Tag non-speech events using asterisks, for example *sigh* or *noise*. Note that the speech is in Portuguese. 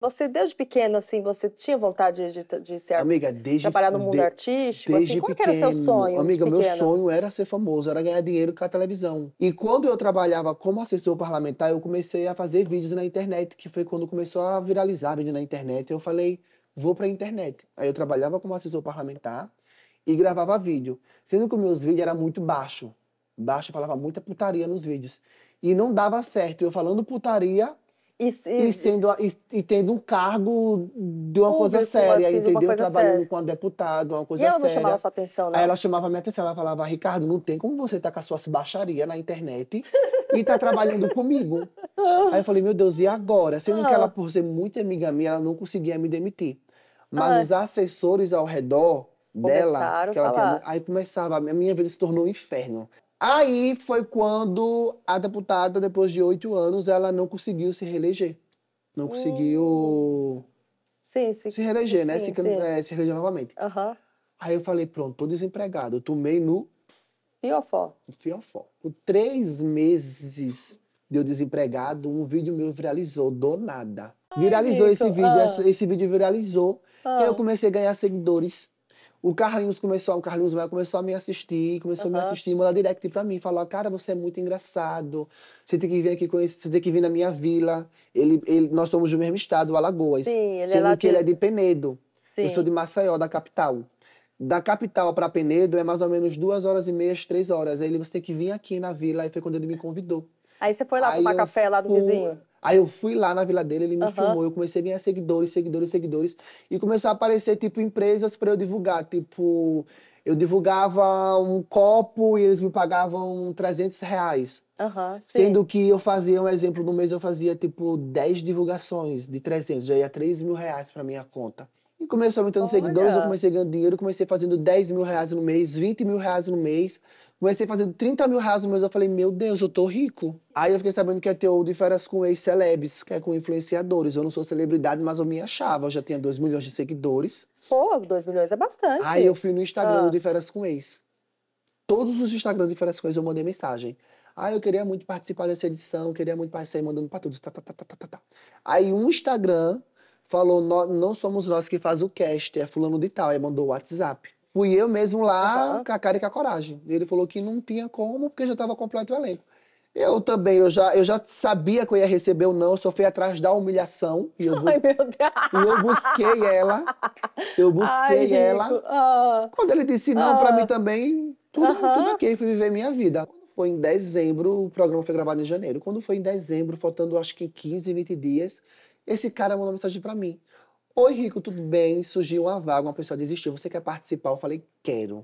Você, desde pequeno, assim, você tinha vontade de, de ser Amiga, desde trabalhar no mundo de- artístico? Desde assim? Qual que pequeno. era o seu sonho? Amiga, meu sonho era ser famoso, era ganhar dinheiro com a televisão. E quando eu trabalhava como assessor parlamentar, eu comecei a fazer vídeos na internet, que foi quando começou a viralizar vídeo na internet. Eu falei, vou pra internet. Aí eu trabalhava como assessor parlamentar e gravava vídeo. Sendo que os meus vídeos eram muito baixo. Baixo, eu falava muita putaria nos vídeos. E não dava certo. Eu falando putaria E, se- e, sendo, e, e tendo um cargo de uma coisa séria, assim, entendeu? coisa Trabalhando séria. com a deputada, uma e coisa ela não séria. chamava sua atenção, né? Aí ela chamava minha atenção, ela falava, Ricardo, não tem como você tá com as suas baixarias na internet e tá trabalhando *laughs* comigo. Aí eu falei, meu Deus, e agora? Sendo que Ah. ela, por ser muito amiga minha, ela não conseguia me demitir. Mas Ah. os assessores ao redor dela, Começaram que a ela tinha, falar. aí começava, a minha vida se tornou um inferno. Aí foi quando a deputada, depois de oito anos, ela não conseguiu se reeleger. Não conseguiu Sim, sim. se reeleger, né? Sim, Se, sim. é, se reeleger novamente. Aham. Aí eu falei, pronto, tô desempregado. Eu tomei no Fiofó. fiofó. Por três meses de eu desempregado, um vídeo meu viralizou do nada. Viralizou Rico, esse vídeo, ah. esse, esse vídeo viralizou. Ah. Eu comecei a ganhar seguidores. O Carlinhos começou, o Carlinhos Maia começou a me assistir, começou a me assistir, mandar direct pra mim, falou: "Cara, você é muito engraçado. Você tem que vir aqui conhecer, você tem que vir na minha vila. Ele, ele, nós somos do mesmo estado, Alagoas. Sim, ele é sendo lá que de- ele é de Penedo. Sim. Eu sou de Maceió, da capital. Da capital para Penedo é mais ou menos duas horas e meia, três horas. Aí ele, você tem que vir aqui na vila. Aí foi quando ele me convidou. Aí você foi lá Aí tomar café lá do fui- vizinho? Aí eu fui lá na vila dele, ele me Aham. filmou, eu comecei a ganhar seguidores, seguidores, seguidores. E começou a aparecer, tipo, empresas para eu divulgar. Tipo, eu divulgava um copo e eles me pagavam 300 reais. Aham, sim. Sendo que eu fazia, um exemplo, no mês eu fazia, tipo, 10 divulgações de 300. Já ia 3 mil reais pra minha conta. E começou aumentando Olha. seguidores, eu comecei ganhando dinheiro, comecei fazendo 10 mil reais no mês, 20 mil reais no mês. Comecei fazendo 30 mil reais no mês, eu falei, meu Deus, eu tô rico. Aí eu fiquei sabendo que ia ter o de férias com ex-celebs, que é com influenciadores. Eu não sou celebridade, mas eu me achava. Eu já tinha 2 milhões de seguidores. Pô, 2 milhões é bastante. Aí eu fui no Instagram Ah. do de férias com ex. Todos os Instagrams de férias com ex eu mandei mensagem. Ah, eu queria muito participar dessa edição, queria muito participar, mandando pra todos. Tá, tá, tá, tá, tá, tá, tá. Aí um Instagram falou, "Nó- não somos nós que faz o cast, é fulano de tal. Aí mandou o WhatsApp. Fui eu mesmo lá, Aham. com a cara e com a coragem. Ele falou que não tinha como, porque já estava completo o elenco. Eu também, eu já, eu já sabia que eu ia receber ou não, eu só fui atrás da humilhação. E eu, *laughs* Ai, meu Deus. e eu busquei ela. Eu busquei Ai, ela. Ah, Quando ele disse não pra Ah. mim também, tudo, Aham. tudo ok, fui viver minha vida. Quando foi em dezembro, o programa foi gravado em janeiro. Quando foi em dezembro, faltando acho que 15, 20 dias, esse cara mandou mensagem pra mim. Oi, Rico, tudo bem? Surgiu uma vaga, uma pessoa desistiu. Você quer participar? Eu falei, quero.